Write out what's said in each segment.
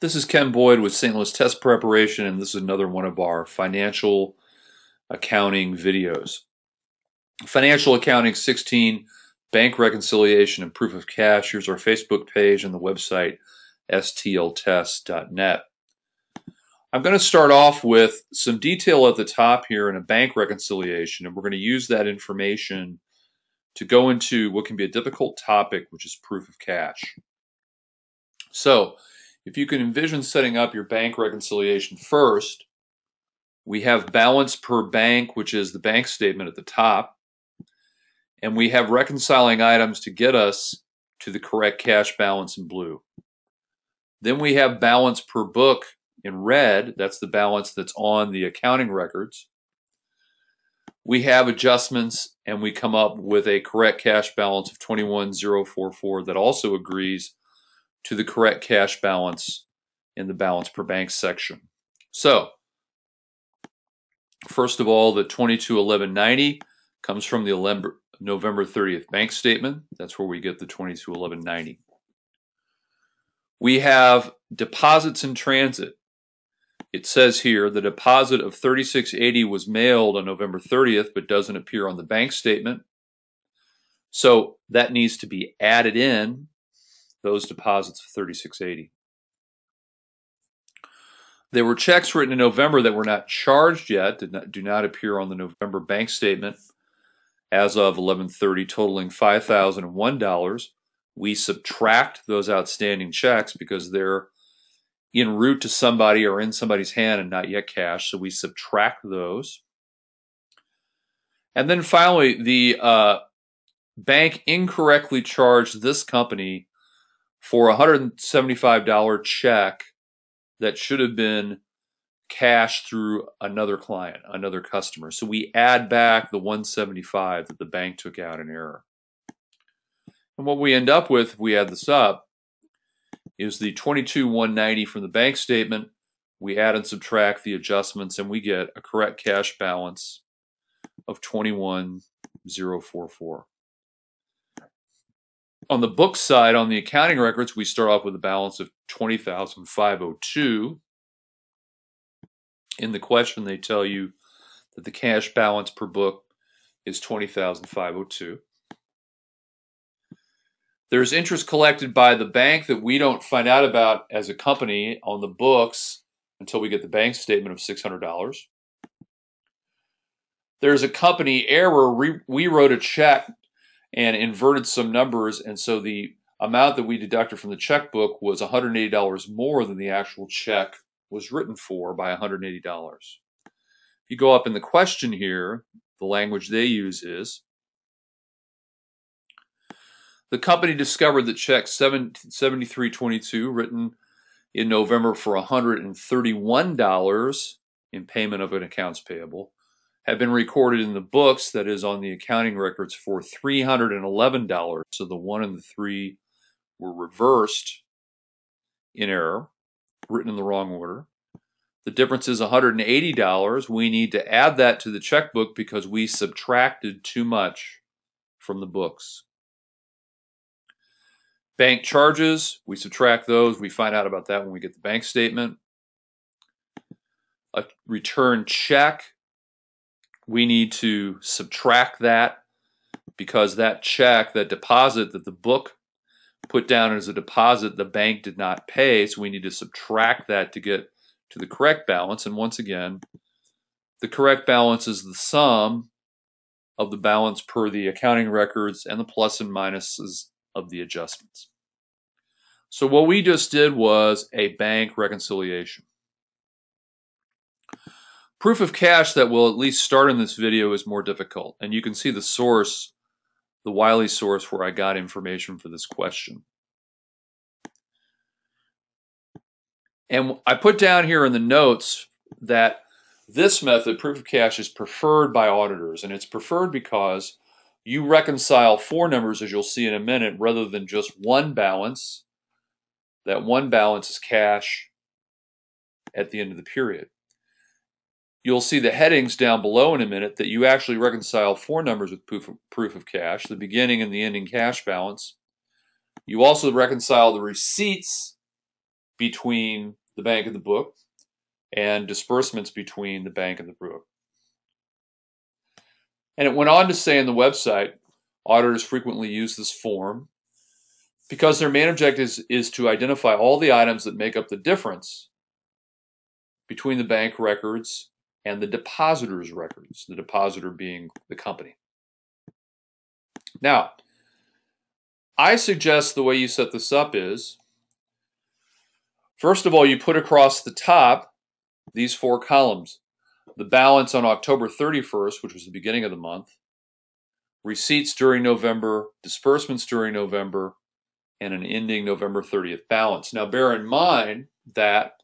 This is Ken Boyd with St. Louis Test Preparation, and this is another one of our financial accounting videos. Financial Accounting 16, Bank Reconciliation and Proof of Cash. Here's our Facebook page and the website stltest.net. I'm going to start off with some detail at the top here in a bank reconciliation, and we're going to use that information to go into what can be a difficult topic, which is proof of cash. So, if you can envision setting up your bank reconciliation first, we have balance per bank, which is the bank statement at the top, and we have reconciling items to get us to the correct cash balance in blue. Then we have balance per book in red, that's the balance that's on the accounting records. We have adjustments and we come up with a correct cash balance of 21044 that also agrees to the correct cash balance in the balance per bank section. So, first of all, the 221190 comes from the November 30th bank statement. That's where we get the 221190. We have deposits in transit. It says here the deposit of 3680 was mailed on November 30th but doesn't appear on the bank statement. So that needs to be added in those deposits of 3680. There were checks written in November that were not charged yet, did not, do not appear on the November bank statement as of 1130 totaling $5,001. We subtract those outstanding checks because they're en route to somebody or in somebody's hand and not yet cash, so we subtract those. And then finally, the uh, bank incorrectly charged this company for a $175 check that should have been cashed through another client, another customer. So we add back the 175 that the bank took out in error. And what we end up with, if we add this up, is the 22,190 from the bank statement. We add and subtract the adjustments and we get a correct cash balance of 21,044. On the book side, on the accounting records, we start off with a balance of 20,502. In the question, they tell you that the cash balance per book is 20,502. There's interest collected by the bank that we don't find out about as a company on the books until we get the bank statement of $600. There's a company error. We, we wrote a check and inverted some numbers. And so the amount that we deducted from the checkbook was $180 more than the actual check was written for by $180. If you go up in the question here, the language they use is the company discovered that check 7322 written in November for $131 in payment of an accounts payable have been recorded in the books, that is on the accounting records, for $311. So the one and the three were reversed in error, written in the wrong order. The difference is $180. We need to add that to the checkbook because we subtracted too much from the books. Bank charges, we subtract those. We find out about that when we get the bank statement. A return check, we need to subtract that because that check, that deposit that the book put down as a deposit, the bank did not pay. So we need to subtract that to get to the correct balance. And once again, the correct balance is the sum of the balance per the accounting records and the plus and minuses of the adjustments. So what we just did was a bank reconciliation. Proof of cash that will at least start in this video is more difficult, and you can see the source, the Wiley source where I got information for this question. And I put down here in the notes that this method, proof of cash, is preferred by auditors, and it's preferred because you reconcile four numbers, as you'll see in a minute, rather than just one balance. That one balance is cash at the end of the period. You'll see the headings down below in a minute that you actually reconcile four numbers with proof of, proof of cash, the beginning and the ending cash balance. You also reconcile the receipts between the bank and the book and disbursements between the bank and the book. And it went on to say in the website, auditors frequently use this form because their main objective is, is to identify all the items that make up the difference between the bank records and the depositor's records, the depositor being the company. Now, I suggest the way you set this up is first of all, you put across the top these four columns the balance on October 31st, which was the beginning of the month, receipts during November, disbursements during November, and an ending November 30th balance. Now, bear in mind that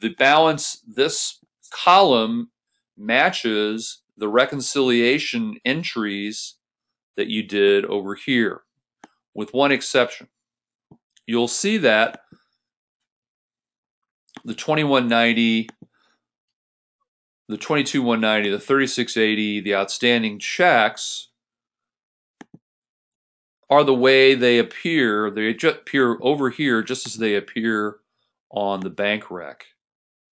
the balance, this column matches the reconciliation entries that you did over here, with one exception. You'll see that the 2190, the 22190, the 3680, the outstanding checks are the way they appear. They appear over here just as they appear on the bank rec.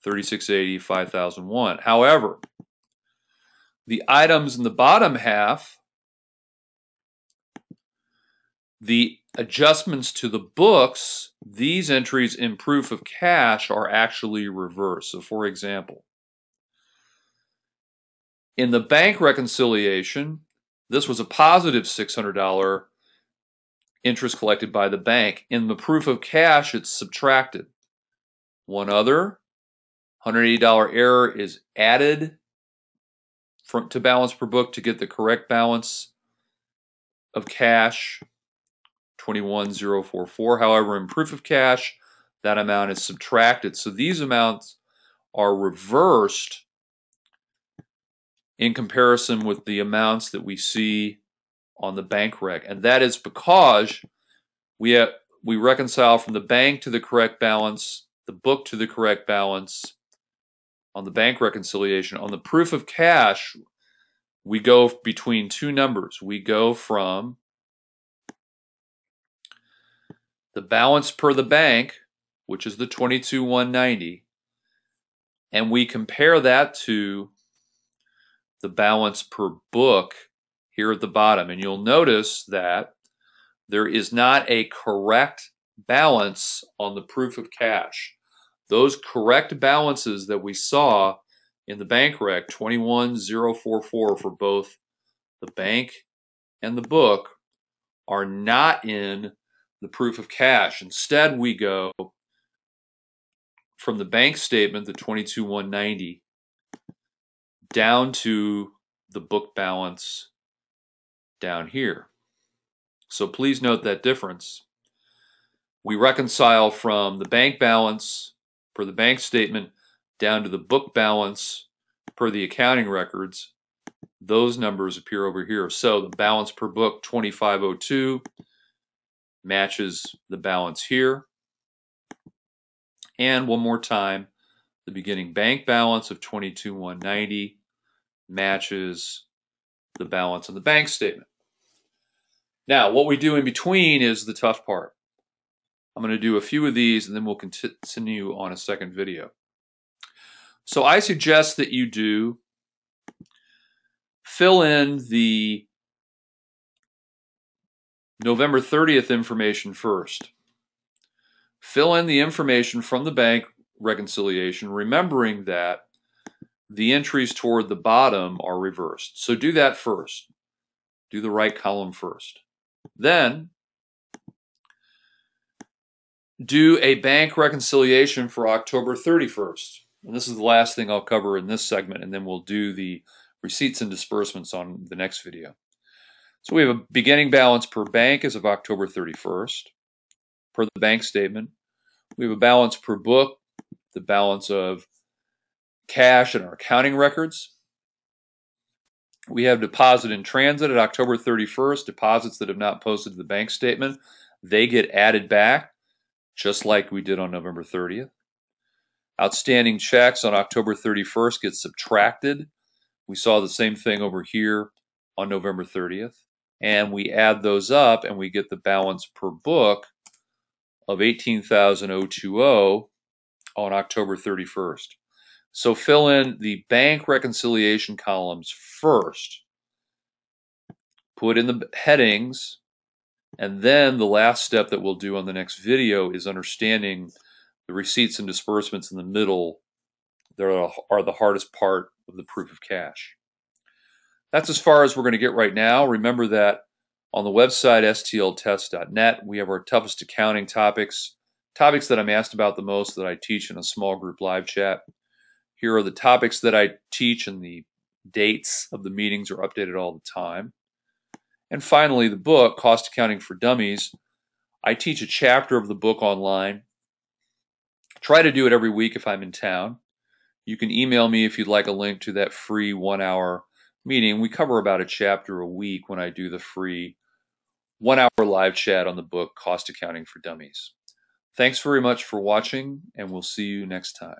3680, 5001. However, the items in the bottom half, the adjustments to the books, these entries in proof of cash are actually reversed. So for example, in the bank reconciliation, this was a positive $600 interest collected by the bank. In the proof of cash, it's subtracted. One other, $180 error is added from, to balance per book to get the correct balance of cash, 21044. However, in proof of cash, that amount is subtracted. So these amounts are reversed in comparison with the amounts that we see on the bank rec. And that is because we have, we reconcile from the bank to the correct balance, the book to the correct balance, on the bank reconciliation. On the proof of cash, we go between two numbers. We go from the balance per the bank, which is the 22,190, and we compare that to the balance per book here at the bottom. And you'll notice that there is not a correct balance on the proof of cash. Those correct balances that we saw in the bank rec 21044 for both the bank and the book are not in the proof of cash. Instead, we go from the bank statement, the 22190, down to the book balance down here. So please note that difference. We reconcile from the bank balance per the bank statement down to the book balance per the accounting records, those numbers appear over here. So the balance per book 2502 matches the balance here. And one more time, the beginning bank balance of 22190 matches the balance on the bank statement. Now, what we do in between is the tough part. I'm going to do a few of these and then we'll continue on a second video. So I suggest that you do fill in the November 30th information first. Fill in the information from the bank reconciliation, remembering that the entries toward the bottom are reversed. So do that first. Do the right column first. Then do a bank reconciliation for October 31st. And this is the last thing I'll cover in this segment, and then we'll do the receipts and disbursements on the next video. So we have a beginning balance per bank as of October 31st, per the bank statement. We have a balance per book, the balance of cash in our accounting records. We have deposit in transit at October 31st, deposits that have not posted to the bank statement. They get added back just like we did on November 30th. Outstanding checks on October 31st get subtracted. We saw the same thing over here on November 30th. And we add those up and we get the balance per book of 18,020 on October 31st. So fill in the bank reconciliation columns first. Put in the headings, and then the last step that we'll do on the next video is understanding the receipts and disbursements in the middle that are the hardest part of the proof of cash. That's as far as we're going to get right now. Remember that on the website stltest.net, we have our toughest accounting topics, topics that I'm asked about the most that I teach in a small group live chat. Here are the topics that I teach, and the dates of the meetings are updated all the time. And finally, the book, Cost Accounting for Dummies. I teach a chapter of the book online. Try to do it every week if I'm in town. You can email me if you'd like a link to that free one hour meeting. We cover about a chapter a week when I do the free one hour live chat on the book, Cost Accounting for Dummies. Thanks very much for watching, and we'll see you next time.